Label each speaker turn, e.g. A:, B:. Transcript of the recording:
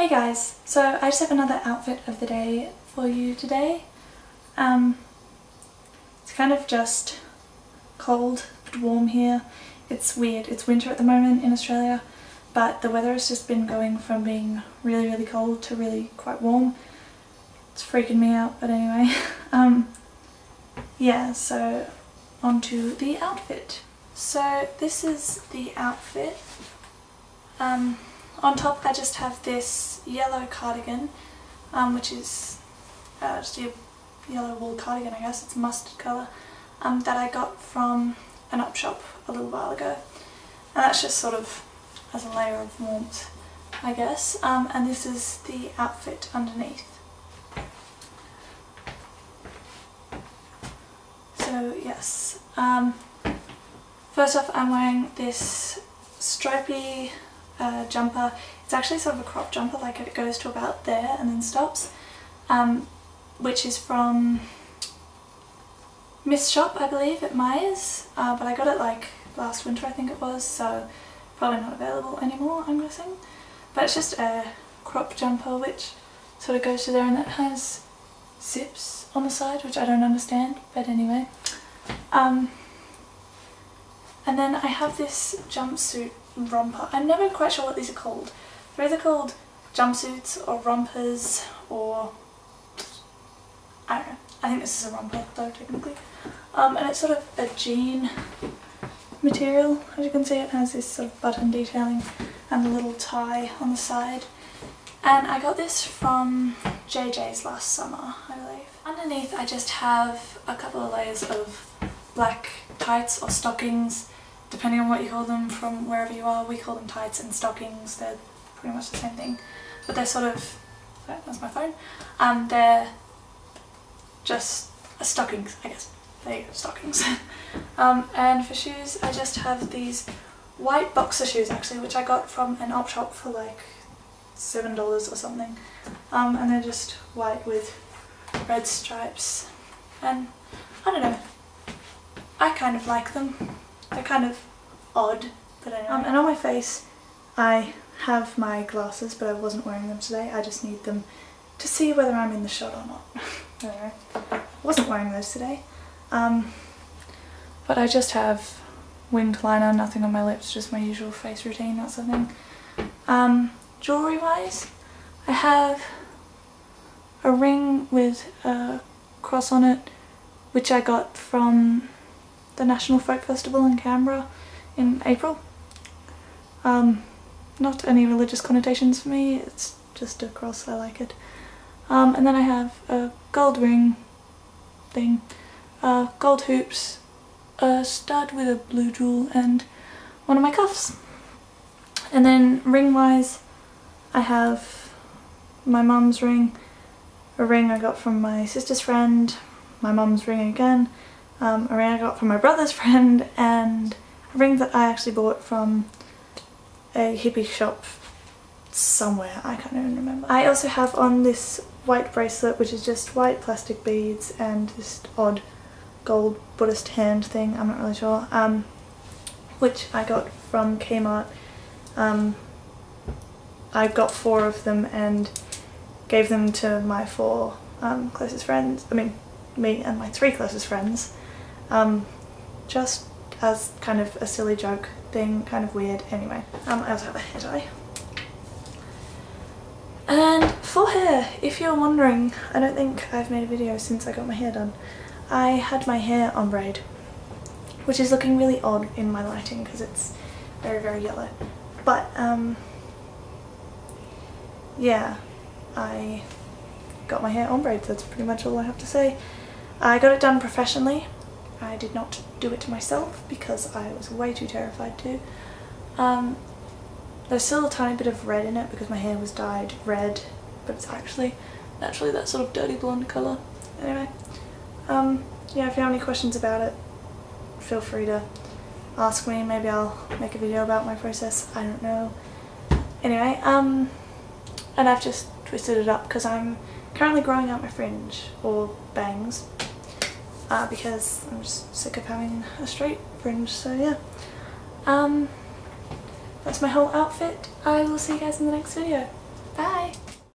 A: Hey guys, so I just have another outfit of the day for you today. Um, it's kind of just cold but warm here. It's weird, it's winter at the moment in Australia but the weather has just been going from being really really cold to really quite warm. It's freaking me out but anyway. um, yeah, so onto the outfit. So this is the outfit. Um, on top I just have this yellow cardigan, um, which is uh, just a yellow wool cardigan I guess, it's mustard colour, um, that I got from an op shop a little while ago. And that's just sort of as a layer of warmth I guess. Um, and this is the outfit underneath. So yes, um, first off I'm wearing this stripy uh, jumper. It's actually sort of a crop jumper, like it goes to about there and then stops, um, which is from Miss Shop, I believe, at Myers, uh, but I got it like last winter I think it was, so probably not available anymore I'm guessing. But it's just a crop jumper which sort of goes to there and it has zips on the side which I don't understand, but anyway. Um, and then I have this jumpsuit romper. I'm never quite sure what these are called. They're either called jumpsuits or rompers or I don't know. I think this is a romper though technically. Um, and it's sort of a jean material. As you can see it has this sort of button detailing and a little tie on the side. And I got this from Jay Jays last summer, I believe. Underneath I just have a couple of layers of black tights or stockings depending on what you call them from wherever you are. We call them tights and stockings, they're pretty much the same thing. But they're sort of, that's my phone, um, they're just stockings, I guess. You go, stockings. um, and for shoes, I just have these white boxer shoes actually, which I got from an op shop for like $7 or something. Um, and they're just white with red stripes. And I don't know, I kind of like them. They're kind of odd, but anyway. Um, and on my face I have my glasses, but I wasn't wearing them today. I just need them to see whether I'm in the shot or not. anyway, I wasn't wearing those today. Um, but I just have winged liner, nothing on my lips, just my usual face routine, that sort of thing. Um, jewellery wise, I have a ring with a cross on it, which I got from the National Folk Festival in Canberra in April. Um, not any religious connotations for me, it's just a cross, I like it. Um, and then I have a gold ring thing, uh, gold hoops, a stud with a blue jewel and one of my cuffs. And then ring wise I have my mum's ring, a ring I got from my sister's friend, my mum's ring again, um, a ring I got from my brother's friend and a ring that I actually bought from a hippie shop somewhere, I can't even remember. I also have on this white bracelet which is just white plastic beads and this odd gold Buddhist hand thing, I'm not really sure, um, which I got from Kmart. Um, I got four of them and gave them to my four um, closest friends, I mean me and my three closest friends um, just as kind of a silly joke thing, kind of weird. Anyway, um, I also have a hair tie. And for hair, if you're wondering, I don't think I've made a video since I got my hair done. I had my hair ombre, which is looking really odd in my lighting because it's very, very yellow. But, um, yeah, I got my hair ombred, that's pretty much all I have to say. I got it done professionally I did not do it to myself because I was way too terrified to. Um, there's still a tiny bit of red in it because my hair was dyed red, but it's actually naturally that sort of dirty blonde colour. Anyway, um, yeah, if you have any questions about it, feel free to ask me. Maybe I'll make a video about my process. I don't know. Anyway, um, and I've just twisted it up because I'm currently growing out my fringe, or bangs, uh, because I'm just sick of having a straight fringe so yeah. Um that's my whole outfit. I will see you guys in the next video